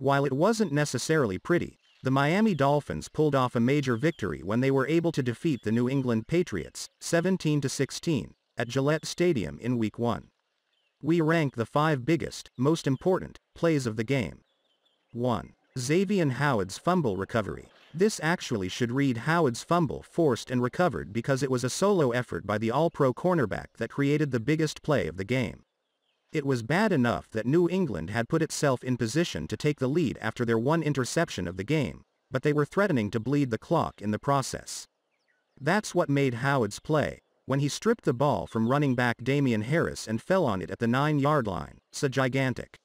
While it wasn't necessarily pretty, the Miami Dolphins pulled off a major victory when they were able to defeat the New England Patriots, 17-16, at Gillette Stadium in Week 1. We rank the five biggest, most important, plays of the game. 1. Xavier Howard's fumble recovery. This actually should read Howard's fumble forced and recovered because it was a solo effort by the all-pro cornerback that created the biggest play of the game. It was bad enough that New England had put itself in position to take the lead after their one interception of the game, but they were threatening to bleed the clock in the process. That's what made Howard's play, when he stripped the ball from running back Damien Harris and fell on it at the 9-yard line, so gigantic.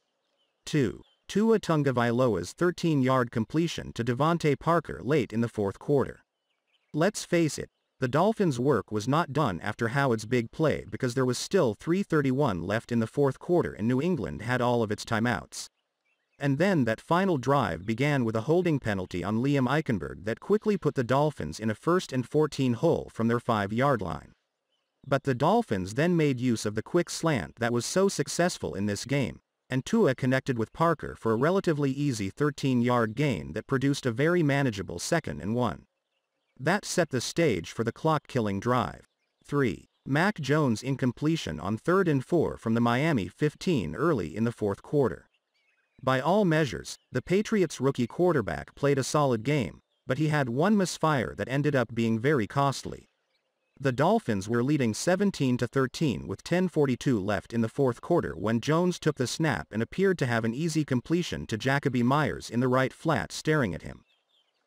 2. Tua Tagovailoa's 13-yard completion to DeVante Parker late in the fourth quarter. Let's face it, the Dolphins' work was not done after Howard's big play because there was still 3.31 left in the fourth quarter and New England had all of its timeouts. And then that final drive began with a holding penalty on Liam Eichenberg that quickly put the Dolphins in a first and 14 hole from their 5-yard line. But the Dolphins then made use of the quick slant that was so successful in this game, and Tua connected with Parker for a relatively easy 13-yard gain that produced a very manageable second and one. That set the stage for the clock-killing drive. 3. Mac Jones incompletion on 3rd and 4 from the Miami 15 early in the fourth quarter. By all measures, the Patriots rookie quarterback played a solid game, but he had one misfire that ended up being very costly. The Dolphins were leading 17-13 with 10.42 left in the fourth quarter when Jones took the snap and appeared to have an easy completion to Jakobi Meyers in the right flat staring at him.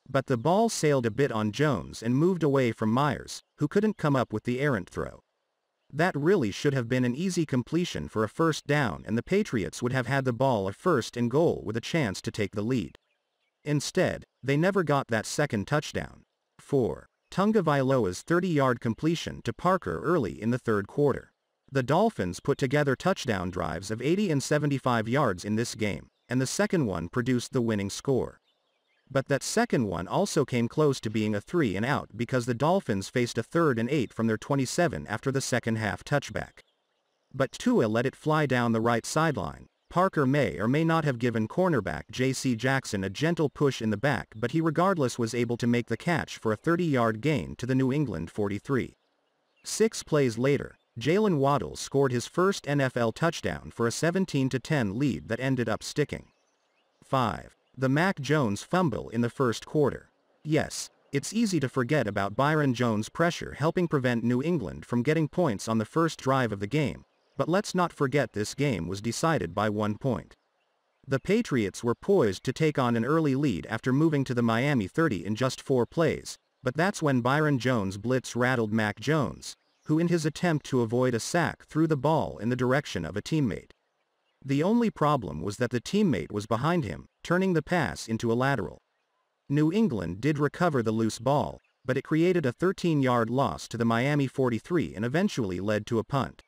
But the ball sailed a bit on Jones and moved away from Meyers, who couldn't come up with the errant throw. That really should have been an easy completion for a first down and the Patriots would have had the ball a first and goal with a chance to take the lead. Instead, they never got that second touchdown. 4. Tagovailoa's 30-yard completion to Parker early in the third quarter. The Dolphins put together touchdown drives of 80 and 75 yards in this game, and the second one produced the winning score. But that second one also came close to being a three and out because the Dolphins faced a third and eight from their 27 after the second half touchback. But Tua let it fly down the right sideline. Parker may or may not have given cornerback J.C. Jackson a gentle push in the back but he regardless was able to make the catch for a 30-yard gain to the New England 43. Six plays later, Jaylen Waddle scored his first NFL touchdown for a 17-10 lead that ended up sticking. 5. The Mac Jones fumble in the first quarter. Yes, it's easy to forget about Byron Jones' pressure helping prevent New England from getting points on the first drive of the game, but let's not forget this game was decided by one point. The Patriots were poised to take on an early lead after moving to the Miami 30 in just four plays, but that's when Byron Jones' blitz rattled Mac Jones, who in his attempt to avoid a sack threw the ball in the direction of a teammate. The only problem was that the teammate was behind him, turning the pass into a lateral. New England did recover the loose ball, but it created a 13-yard loss to the Miami 43 and eventually led to a punt.